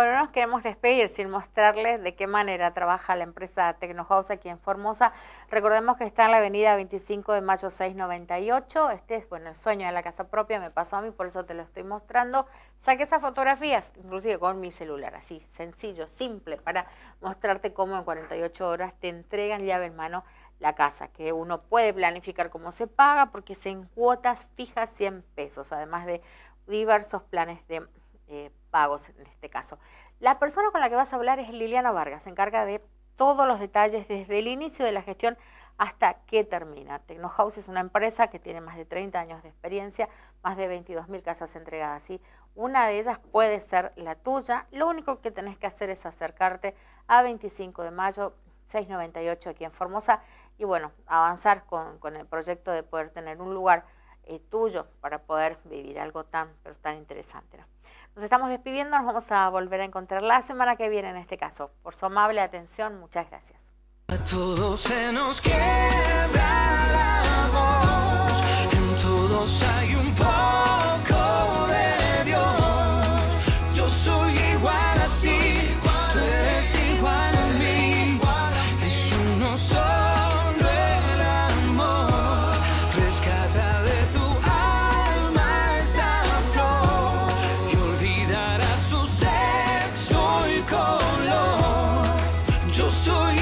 Bueno, nos queremos despedir sin mostrarles de qué manera trabaja la empresa Tecnohouse aquí en Formosa. Recordemos que está en la avenida 25 de mayo 698. Este es, bueno, el sueño de la casa propia, me pasó a mí, por eso te lo estoy mostrando. Saqué esas fotografías, inclusive con mi celular, así, sencillo, simple, para mostrarte cómo en 48 horas te entregan llave en mano la casa, que uno puede planificar cómo se paga, porque es en cuotas fijas 100 pesos, además de diversos planes de eh, pagos en este caso. La persona con la que vas a hablar es Liliana Vargas, se encarga de todos los detalles desde el inicio de la gestión hasta que termina. Tecnohouse es una empresa que tiene más de 30 años de experiencia, más de 22 mil casas entregadas. Y una de ellas puede ser la tuya. Lo único que tenés que hacer es acercarte a 25 de mayo 698 aquí en Formosa y bueno, avanzar con, el proyecto de poder tener un lugar eh, tuyo para poder vivir algo tan, pero tan interesante. Nos estamos despidiendo, nos vamos a volver a encontrar la semana que viene en este caso. Por su amable atención, muchas gracias. A todos se nos quiebra la voz, en todos hay un show you.